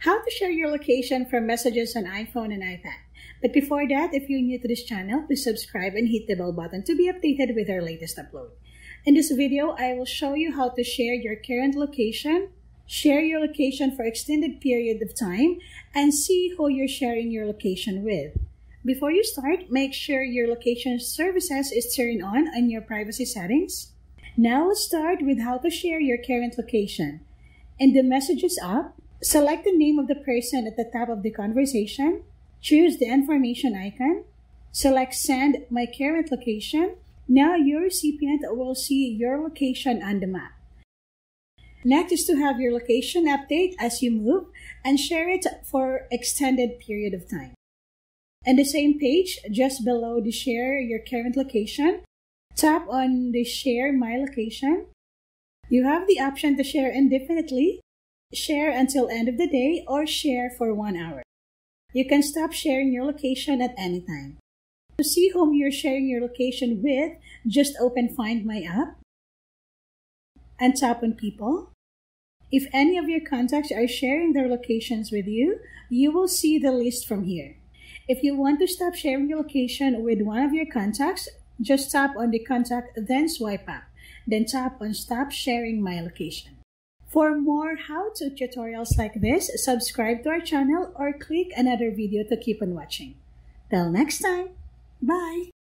how to share your location from messages on iPhone and iPad. But before that, if you're new to this channel, please subscribe and hit the bell button to be updated with our latest upload. In this video, I will show you how to share your current location, share your location for extended period of time, and see who you're sharing your location with. Before you start, make sure your location services is turned on on your privacy settings. Now let's start with how to share your current location. In the Messages app, Select the name of the person at the top of the conversation. Choose the information icon. Select Send My Current Location. Now your recipient will see your location on the map. Next is to have your location update as you move and share it for extended period of time. In the same page, just below the Share Your Current Location, tap on the Share My Location. You have the option to share indefinitely share until end of the day, or share for one hour. You can stop sharing your location at any time. To see whom you're sharing your location with, just open Find My app and tap on People. If any of your contacts are sharing their locations with you, you will see the list from here. If you want to stop sharing your location with one of your contacts, just tap on the contact, then swipe up. Then tap on Stop Sharing My Location. For more how-to tutorials like this, subscribe to our channel or click another video to keep on watching. Till next time, bye!